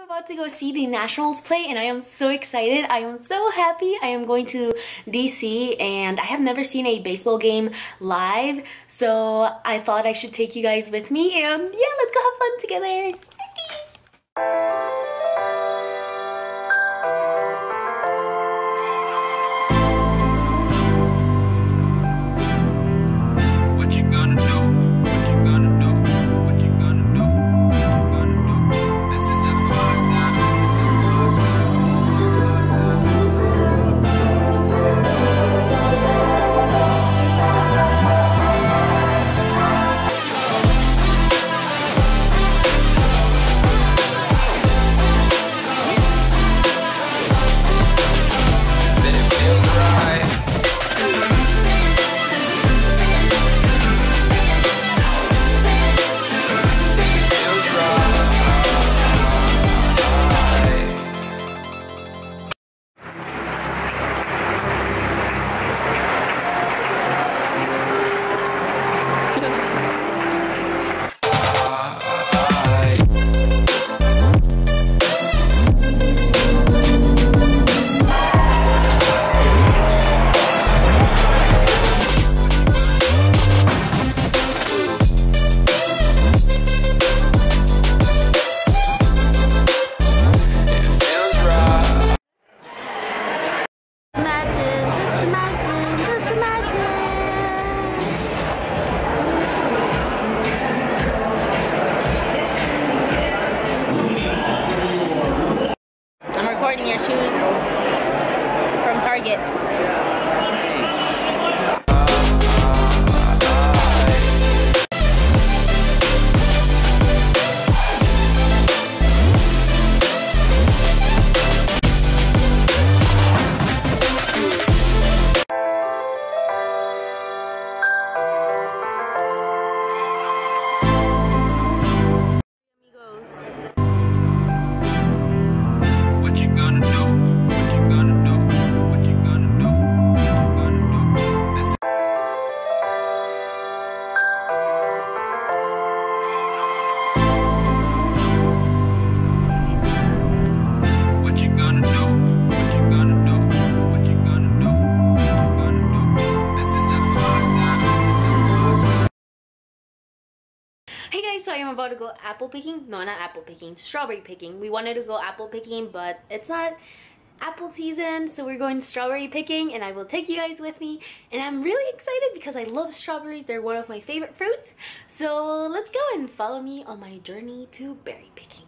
I'm about to go see the Nationals play and I am so excited. I am so happy. I am going to DC and I have never seen a baseball game live. So I thought I should take you guys with me and yeah, let's go have fun together. Your shoes from Target. So I am about to go apple picking. No, not apple picking, strawberry picking. We wanted to go apple picking, but it's not apple season, so we're going strawberry picking and I will take you guys with me. And I'm really excited because I love strawberries. They're one of my favorite fruits. So let's go and follow me on my journey to berry picking.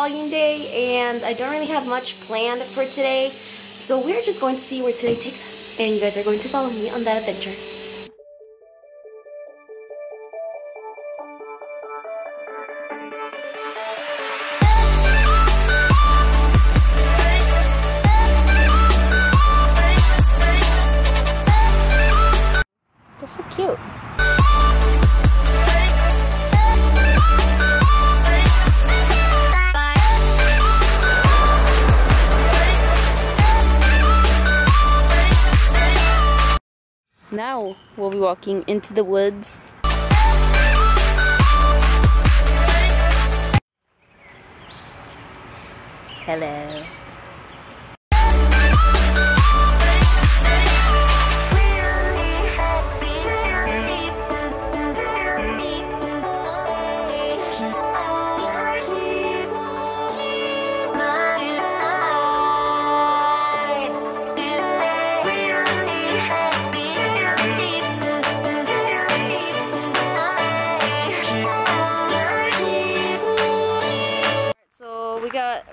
Vlogging day and I don't really have much planned for today. So we're just going to see where today takes us. And you guys are going to follow me on that adventure. Now we'll be walking into the woods. Hello.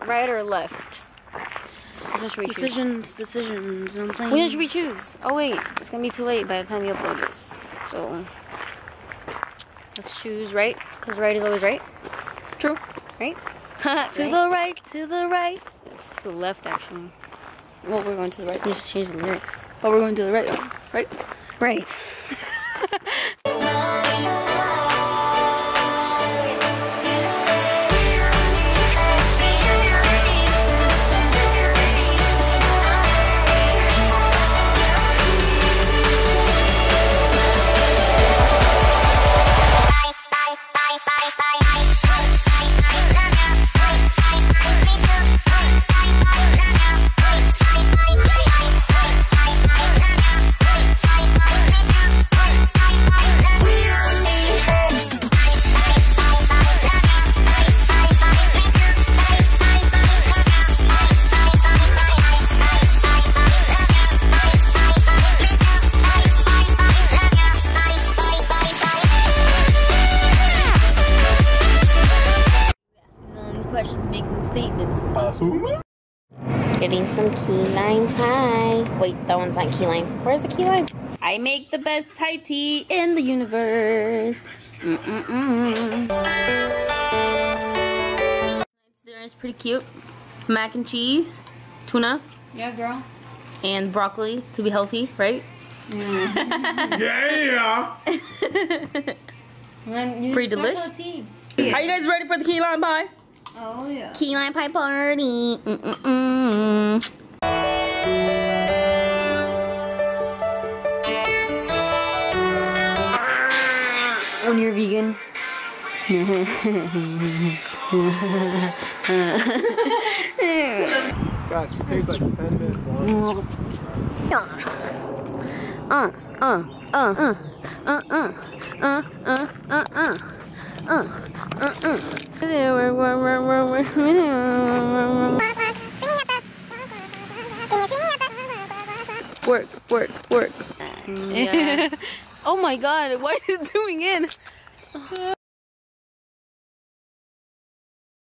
Right or left? Just reach Decisions, decisions. You know what I'm saying? When should we choose? Oh wait, it's gonna be too late by the time you upload this. So let's choose right, because right is always right. True. Right? to Right? the right, to the right. It's to the left actually. Well, we're going to the right. You just change the lyrics. But we're going to the right, right? Right. Lime pie. Wait, that one's not key lime. Where's the key lime? I make the best Thai tea in the universe. Mm-mm-mm. Tonight's dinner is pretty cute. Mac and cheese, tuna, Yeah, girl. and broccoli to be healthy, right? Yeah! Pretty delicious. Are you guys ready for the key lime pie? Oh yeah. Key lime pie party. Mm-mm-mm. When you're vegan. God, she takes like 10 minutes long. Uh, uh, uh, uh, uh, uh, uh, uh, uh, uh, uh, uh. Work, work, work. oh my god, why is it zooming in?